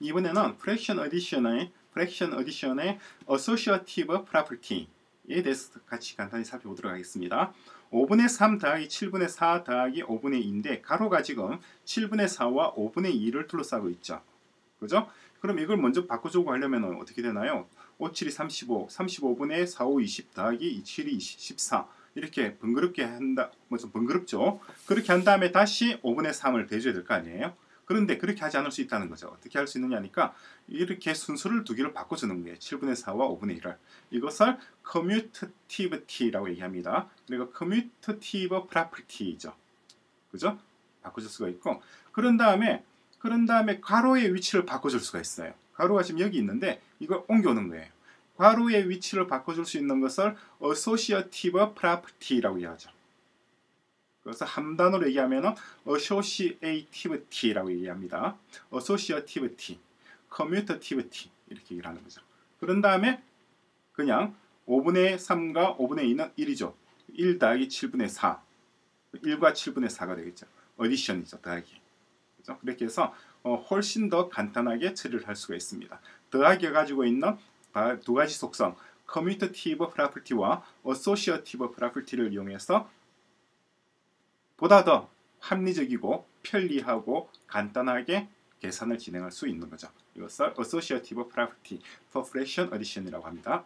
이번에는 fraction addition의 fraction addition의 associative property에 대해서 같이 간단히 살펴보도록 하겠습니다. 5분의 3 더하기 7분의 4 더하기 5분의 2인데 가로가 지금 7분의 4와 5분의 2를 둘러싸고 있죠. 그죠? 그럼 이걸 먼저 바꿔주고 하려면 어떻게 되나요? 5, 7이 35, 35분의 4, 5, 20 더하기 2, 7이 20, 14 이렇게 번거롭게 한다, 뭐좀 번거롭죠. 그렇게 한 다음에 다시 5분의 3을 대줘야 될 거 아니에요? 그런데 그렇게 하지 않을 수 있다는 거죠. 어떻게 할 수 있느냐니까 이렇게 순서를 두 개를 바꿔주는 거예요. 7분의 4와 5분의 1을. 이것을 commutativity라고 얘기합니다. 그리고 commutative property죠. 그죠? 바꿔줄 수가 있고 그런 다음에 그런 다음에 괄호의 위치를 바꿔줄 수가 있어요. 괄호가 지금 여기 있는데 이걸 옮겨오는 거예요. 괄호의 위치를 바꿔줄 수 있는 것을 associative property라고 얘기하죠. 그래서 한 단어로 얘기하면 associativity라고 얘기합니다. associativity, commutativity 이렇게 얘기를 하는 거죠. 그런 다음에 그냥 5분의 3과 5분의 2는 1이죠. 1 더하기 7분의 4. 1과 7분의 4가 되겠죠. 어디션이죠. 더하기. 그죠? 그렇게 해서 어, 훨씬 더 간단하게 처리를 할 수가 있습니다. 더하기가 가지고 있는 두 가지 속성, commutative property와 associative property를 이용해서 보다 더 합리적이고 편리하고 간단하게 계산을 진행할 수 있는 거죠. 이것을 associative property for fraction addition이라고 합니다.